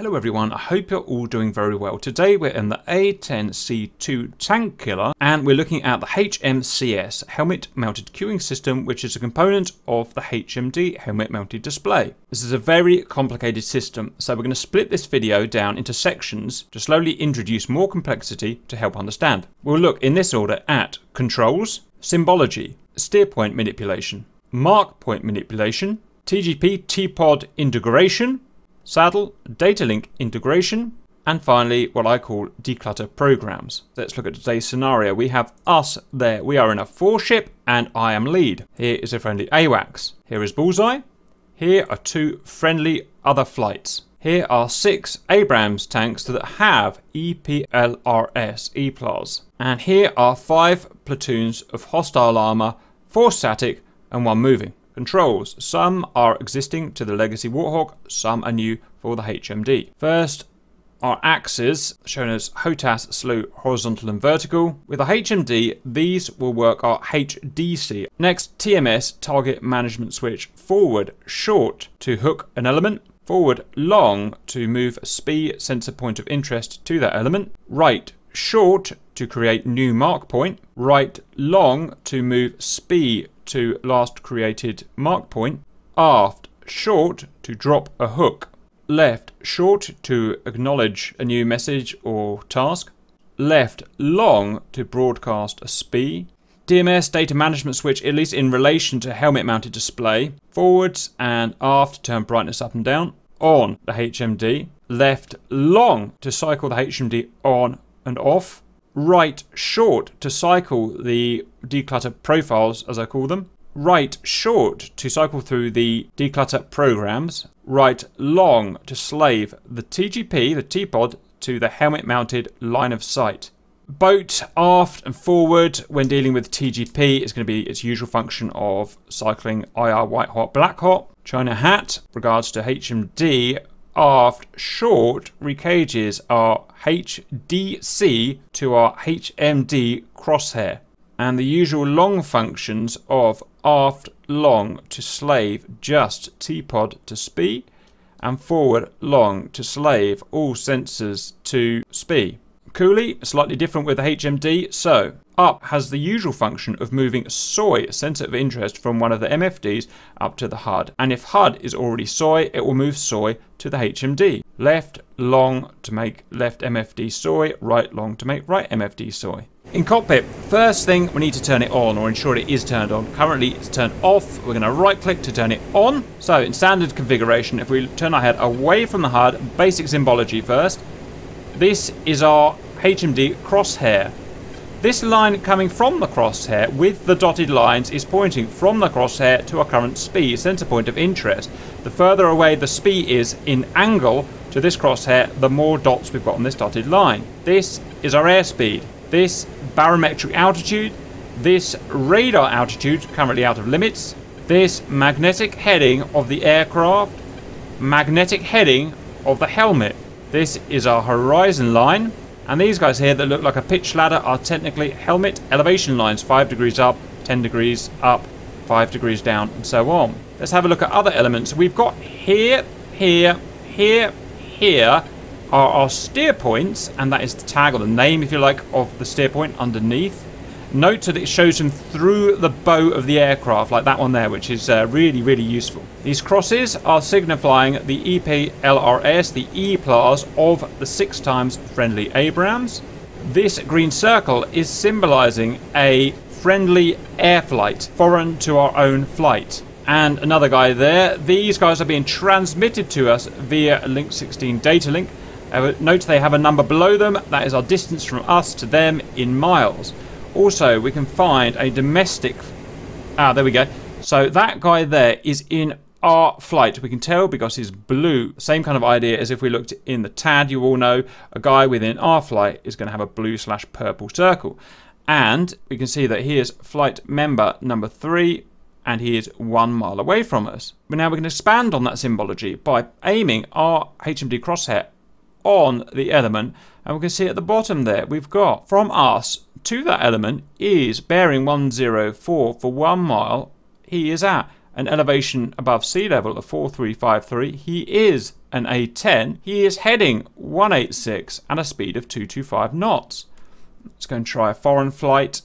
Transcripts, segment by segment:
Hello everyone, I hope you're all doing very well. Today we're in the A10C2 Tank Killer and we're looking at the HMCS Helmet Mounted Cueing System which is a component of the HMD Helmet Mounted Display. This is a very complicated system so we're going to split this video down into sections to slowly introduce more complexity to help understand. We'll look in this order at controls, symbology, steer point manipulation, mark point manipulation, TGP T-Pod integration, SADL, data link integration, and finally what I call declutter programs. Let's look at today's scenario. We have us there. We are in a four ship and I am lead. Here is a friendly AWACS. Here is Bullseye. Here are two friendly other flights. Here are six Abrams tanks that have EPLRS, EPLAS. And here are five platoons of hostile armor, four static and one moving controls. Some are existing to the legacy Warthog, some are new for the HMD. First, are axes, shown as HOTAS, slow, horizontal and vertical. With the HMD, these will work our HDC. Next, TMS, target management switch, forward, short to hook an element, forward, long to move a SPI sensor point of interest to that element, right, short to create new mark point, right, long to move SPI to last created mark point, aft short to drop a hook, left short to acknowledge a new message or task, left long to broadcast a SPI, DMS data management switch, at least in relation to helmet mounted display, forwards and aft to turn brightness up and down, on the HMD, left long to cycle the HMD on and off, right short to cycle the declutter profiles, as I call them, right short to cycle through the declutter programs, right long to slave the TGP, the T-pod, to the helmet mounted line of sight. Boat aft and forward when dealing with TGP is going to be its usual function of cycling IR white hot, black hot. China hat, regards to HMD, aft short recages our HDC to our HMD crosshair and the usual long functions of aft long to slave just T-pod to SPI and forward long to slave all sensors to SPI. Coolie, slightly different with the HMD, so up has the usual function of moving SOI, center of interest, from one of the MFDs up to the HUD. And if HUD is already SOI, it will move SOI to the HMD. Left long to make left MFD SOI, right long to make right MFD SOI. In cockpit, first thing we need to turn it on or ensure it is turned on. Currently it's turned off. We're going to right click to turn it on. So in standard configuration, if we turn our head away from the HUD, basic symbology first, this is our HMD crosshair. This line coming from the crosshair with the dotted lines is pointing from the crosshair to our current SPI, center point of interest. The further away the SPI is in angle to this crosshair, the more dots we've got on this dotted line. This is our airspeed. This barometric altitude. This radar altitude, currently out of limits. This magnetic heading of the aircraft. Magnetic heading of the helmet. This is our horizon line. And these guys here that look like a pitch ladder are technically helmet elevation lines. 5 degrees up, 10 degrees up, 5 degrees down, and so on. Let's have a look at other elements. We've got here, here, here, here are our steer points, and that is the tag or the name, if you like, of the steer point underneath. Note that it shows them through the bow of the aircraft, like that one there, which is uh, really, really useful. These crosses are signifying the EPLRS, the E-PLAS of the six times friendly Abrams. This green circle is symbolizing a friendly air flight, foreign to our own flight. And another guy there. These guys are being transmitted to us via Link 16 data link. Uh, note they have a number below them. That is our distance from us to them in miles. Also, we can find a domestic... Ah, there we go. So that guy there is in our flight. We can tell because he's blue. Same kind of idea as if we looked in the TAD. You all know a guy within our flight is going to have a blue slash purple circle. And we can see that he is flight member number three and he is one mile away from us. But now we can expand on that symbology by aiming our HMD crosshair on the element and we can see at the bottom there we've got from us to that element is bearing 104 for one mile he is at an elevation above sea level of 4353. He is an A10. He is heading 186 and a speed of 225 knots. Let's go and try a foreign flight.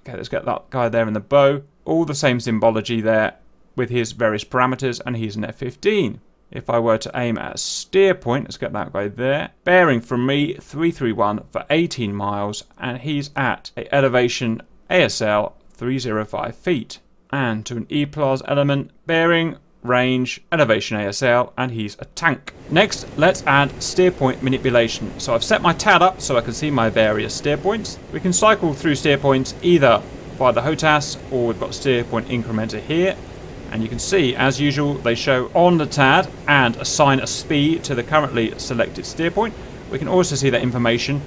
Okay, let's get that guy there in the bow. All the same symbology there with his various parameters, and he's an F15. If I were to aim at steer point, let's get that guy there. Bearing from me, 331 for 18 miles, and he's at a elevation ASL 305 feet. And to an E-plus element, bearing, range, elevation ASL, and he's a tank. Next, let's add steer point manipulation. So I've set my TAD up so I can see my various steer points. We can cycle through steer points either by the HOTAS or we've got steer point incrementer here and you can see, as usual, they show on the TAD and assign a SPI to the currently selected steer point. We can also see that information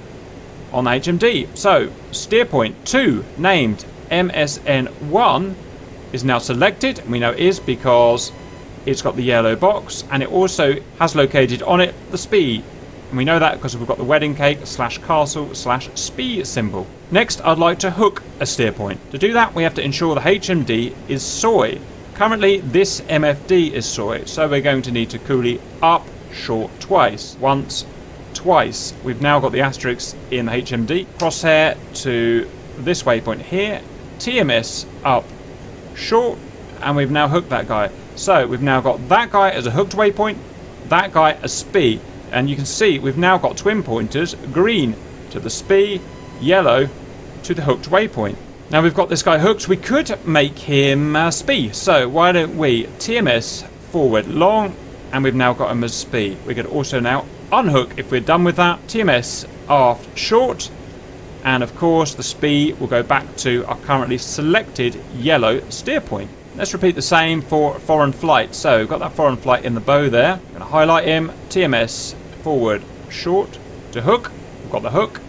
on the HMD. So, steer point 2, named MSN1, is now selected. And we know it is because it's got the yellow box, and it also has located on it the SPI. And we know that because we've got the wedding cake slash castle slash SPI symbol. Next, I'd like to hook a steer point. To do that, we have to ensure the HMD is SOI. Currently, this MFD is SOI, so we're going to need to coolie up short twice. Once, twice. We've now got the asterisk in the HMD. Crosshair to this waypoint here. TMS up short, and we've now hooked that guy. So we've now got that guy as a hooked waypoint, that guy as SPI, and you can see we've now got twin pointers, green to the SPI, yellow to the hooked waypoint. Now we've got this guy hooked, we could make him uh, SPI. So why don't we TMS forward long, and we've now got him as SPI. We could also now unhook if we're done with that. TMS aft short, and of course the SPI will go back to our currently selected yellow steer point. Let's repeat the same for foreign flight. So we've got that foreign flight in the bow there. I'm going to highlight him, TMS forward short to hook. We've got the hook,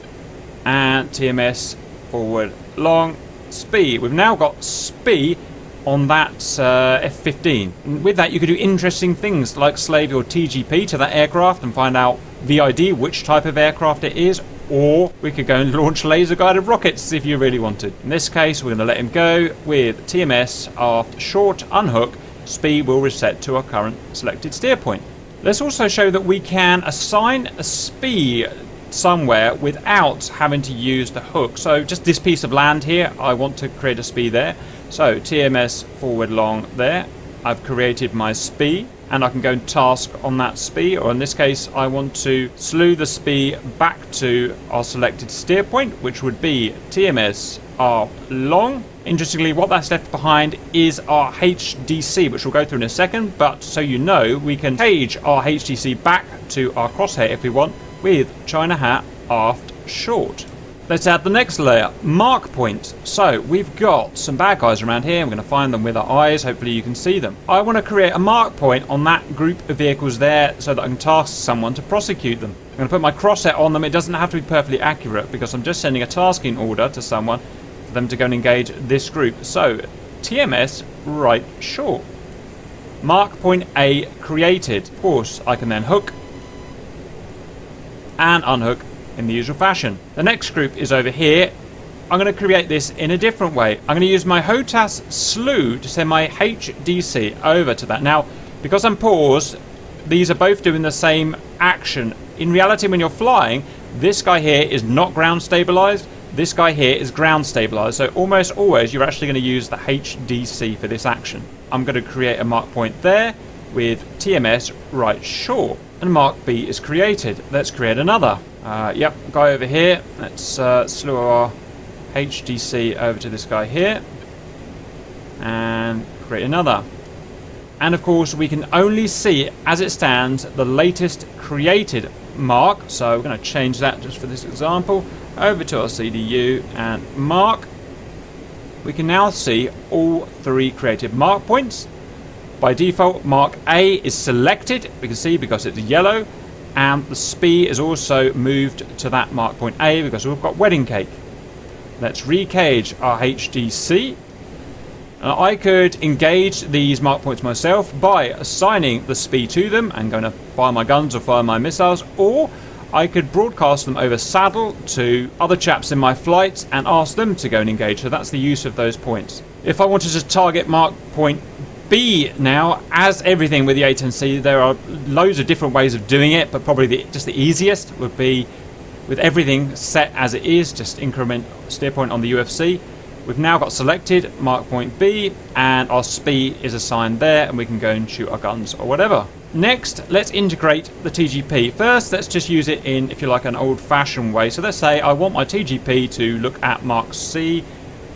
and TMS forward long SPI. We've now got SPI on that uh, F-15. And with that, you could do interesting things like slave your TGP to that aircraft and find out VID, which type of aircraft it is, or we could go and launch laser-guided rockets if you really wanted. In this case, we're going to let him go with TMS aft short unhook. SPI will reset to our current selected steer point. Let's also show that we can assign a SPI somewhere without having to use the hook. So just this piece of land here, I want to create a SPI there. So TMS forward long there. I've created my SPI and I can go and task on that SPI or in this case I want to slew the SPI back to our selected steer point which would be TMS R long. Interestingly what that's left behind is our HDC which we'll go through in a second but so you know we can page our HDC back to our crosshair if we want with China hat aft short. Let's add the next layer, mark point. So we've got some bad guys around here. We're going to find them with our eyes. Hopefully you can see them. I want to create a mark point on that group of vehicles there so that I can task someone to prosecute them. I'm going to put my crosshair on them. It doesn't have to be perfectly accurate because I'm just sending a tasking order to someone for them to go and engage this group. So TMS right short. Mark point A created. Of course, I can then hook and unhook in the usual fashion. The next group is over here. I'm going to create this in a different way. I'm going to use my HOTAS slew to send my HDC over to that. Now, because I'm paused, these are both doing the same action. In reality, when you're flying, this guy here is not ground stabilized. This guy here is ground stabilized. So almost always, you're actually going to use the HDC for this action. I'm going to create a mark point there with TMS right short and mark B is created. Let's create another. Uh, yep, guy over here. Let's uh, slew our HDC over to this guy here. And create another. And of course, we can only see, as it stands, the latest created mark. So we're going to change that just for this example. Over to our CDU and mark. We can now see all three created mark points. By default, Mark A is selected, we can see because it's yellow, and the SPI is also moved to that mark point A because we've got wedding cake. Let's recage our HDC. Now, uh, I could engage these mark points myself by assigning the SPI to them and going to fire my guns or fire my missiles, or I could broadcast them over SADL to other chaps in my flight and ask them to go and engage. So that's the use of those points. If I wanted to target mark point SPI now, as everything with the A10C, there are loads of different ways of doing it, but probably the, just the easiest would be with everything set as it is, just increment steer point on the UFC. We've now got selected mark point B, and our SPI is assigned there, and we can go and shoot our guns or whatever. Next, let's integrate the TGP. First, let's just use it in, if you like, an old-fashioned way. So let's say I want my TGP to look at Mark C.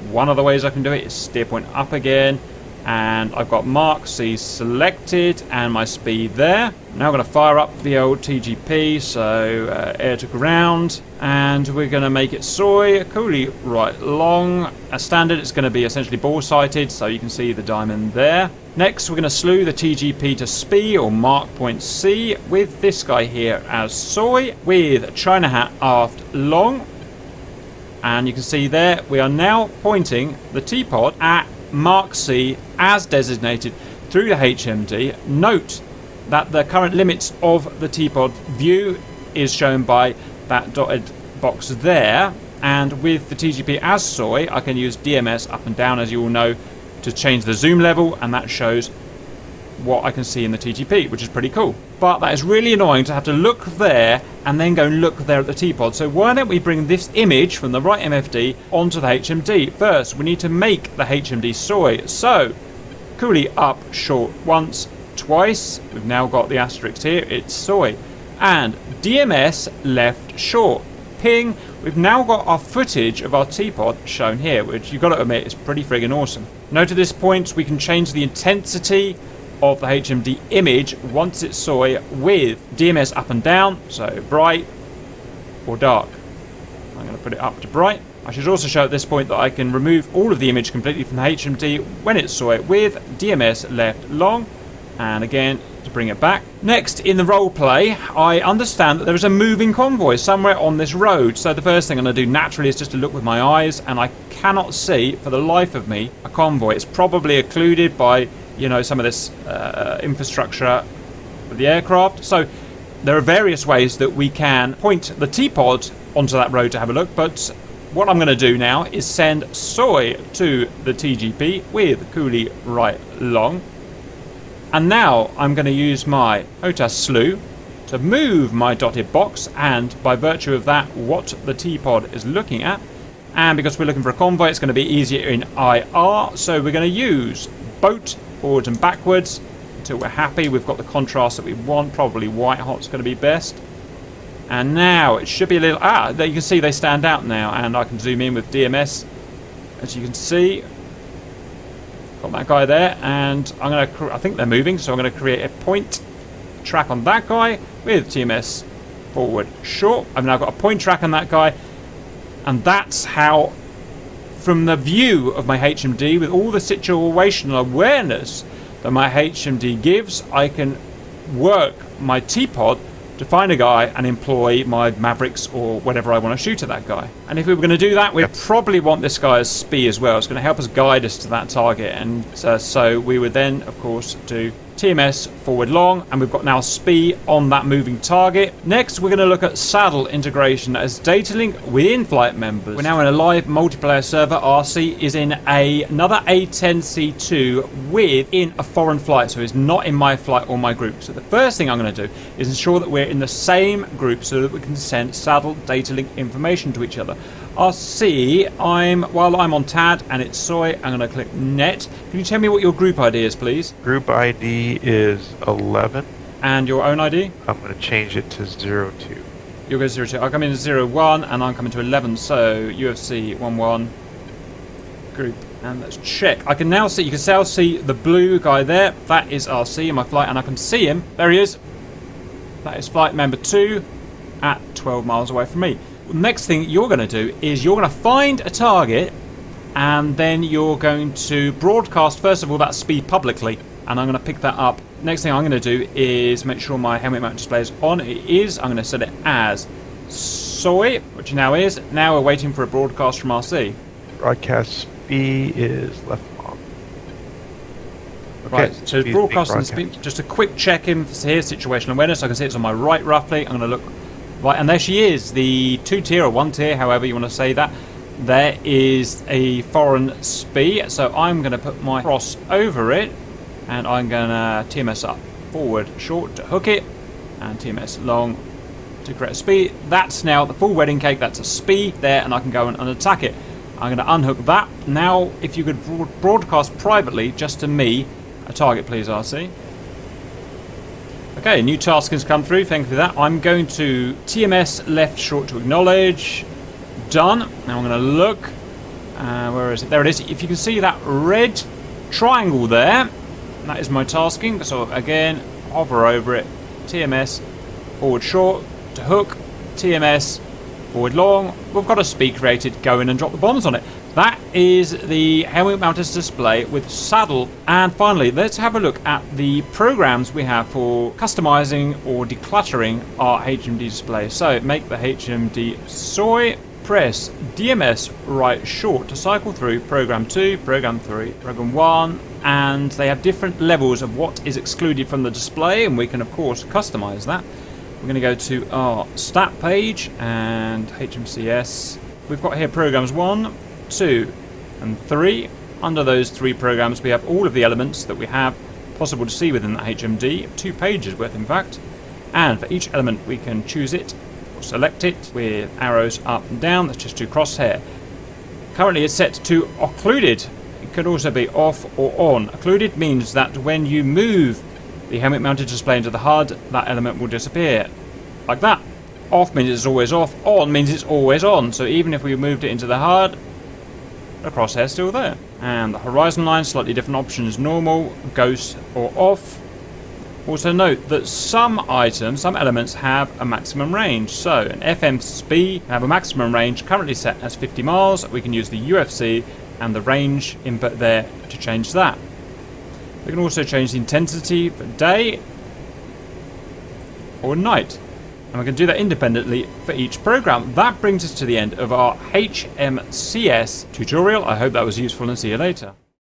One of the ways I can do it is steer point up again and I've got Mark C selected and my SPI there. Now I'm going to fire up the old TGP, so uh, air to ground, and we're going to make it SOI, coolie right long. As standard, it's going to be essentially ball sighted, so you can see the diamond there. Next, we're going to slew the TGP to SPI or Mark Point C with this guy here as SOI with China hat aft long. And you can see there, we are now pointing the T-pod at Mark C as designated through the HMD. Note that the current limits of the T-pod view is shown by that dotted box there and with the TGP as SOI I can use DMS up and down as you all know to change the zoom level and that shows what I can see in the TGP, which is pretty cool. But that is really annoying to have to look there and then go and look there at the T-pod. So why don't we bring this image from the right MFD onto the HMD? First, we need to make the HMD SOI. So, coolie up short once, twice. We've now got the asterisk here. It's SOI. And DMS left short. Ping. We've now got our footage of our T-pod shown here, which you've got to admit is pretty friggin' awesome. Note at this point we can change the intensity of the HMD image once it saw it with DMS up and down, so bright or dark. I'm going to put it up to bright. I should also show at this point that I can remove all of the image completely from the HMD when it saw it with DMS left long and again to bring it back. Next, in the role play, I understand that there is a moving convoy somewhere on this road. So the first thing I'm going to do naturally is just to look with my eyes, and I cannot see for the life of me a convoy. It's probably occluded by you know, some of this uh, infrastructure of the aircraft. So there are various ways that we can point the T-pod onto that road to have a look, but what I'm going to do now is send SOI to the TGP with coolie right long. And now I'm going to use my HOTAS slew to move my dotted box and by virtue of that what the T-pod is looking at and because we're looking for a convoy it's going to be easier in IR so we're going to use boat forwards and backwards until we're happy. We've got the contrast that we want. Probably white hot's going to be best. And now it should be a little... Ah, you can see they stand out now. And I can zoom in with DMS. As you can see, got that guy there. And I'm going to... I think they're moving, so I'm going to create a point track on that guy with TMS forward short. I've now got a point track on that guy. And that's how from the view of my HMD with all the situational awareness that my HMD gives, I can work my T-pod to find a guy and employ my Mavericks or whatever I want to shoot at that guy. And if we were going to do that, we'd probably want this guy as SPI as well. It's going to help us guide us to that target. And uh, so we would then, of course, do TMS forward long, and we've got now SPI on that moving target. Next, we're going to look at SADL integration as data link within flight members. We're now in a live multiplayer server. RC is in a, another A10C2 within a foreign flight, so it's not in my flight or my group. So the first thing I'm going to do is ensure that we're in the same group so that we can send SADL data link information to each other. I'll see. I'm while I'm on TAD and it's SOI. I'm going to click net. Can you tell me what your group ID is, please? Group ID is 11. And your own ID? I'm going to change it to 02. You'll go 02. I'll come in 01 and I'm coming to 11. So UFC 11 group. And let's check. I can now see, you can now see the blue guy there. That is RC in my flight and I can see him. There he is. That is flight member 2 at 12 miles away from me next thing you're going to do is you're going to find a target and then you're going to broadcast first of all that SPI publicly and I'm going to pick that up. Next thing I'm going to do is make sure my helmet mount display is on. It is. I'm going to set it as SOI, which now is. Now we're waiting for a broadcast from RC. Broadcast SPI is left on. Okay, right, so broadcasting SPI, just a quick check in for here, situational awareness. I can see it's on my right roughly. I'm going to look Right, and there she is, the two tier or one tier, however you want to say that. There is a foreign SPI, so I'm going to put my cross over it and I'm gonna TMS up forward short to hook it and TMS long to create a SPI. That's now the full wedding cake. That's a SPI there, and I can go and, attack it. I'm going to unhook that. Now, if you could broad broadcast privately, just to me, a target, please, RC. Okay, new task has come through. Thank you for that. I'm going to TMS left short to acknowledge. Done. Now I'm going to look. Uh, where is it? There it is. If you can see that red triangle there, that is my tasking. So again, hover over it. TMS forward short to hook. TMS forward long. We've got a SPI created. Go in and drop the bombs on it. That is the helmet mounted display with SADL. And finally, let's have a look at the programs we have for customizing or decluttering our HMD display. So make the HMD SOI, press DMS right short to cycle through program 2, program 3, program 1, and they have different levels of what is excluded from the display, and we can of course customize that. We're going to go to our stat page and HMCS. We've got here programs 1, 2 and 3. Under those three programs we have all of the elements that we have possible to see within the HMD, two pages worth in fact. And for each element we can choose it or select it with arrows up and down, that's just to crosshair. Currently it's set to occluded. It could also be off or on. Occluded means that when you move the helmet mounted display into the HUD, that element will disappear. Like that. Off means it's always off, on means it's always on. So even if we moved it into the HUD, the crosshair's still there. And the horizon line, slightly different options, normal, ghost or off. Also note that some items, some elements have a maximum range. So an FMSB have a maximum range currently set as 50 miles. We can use the UFC and the range input there to change that. We can also change the intensity for day or night. And we can do that independently for each program. That brings us to the end of our HMCS tutorial. I hope that was useful and see you later.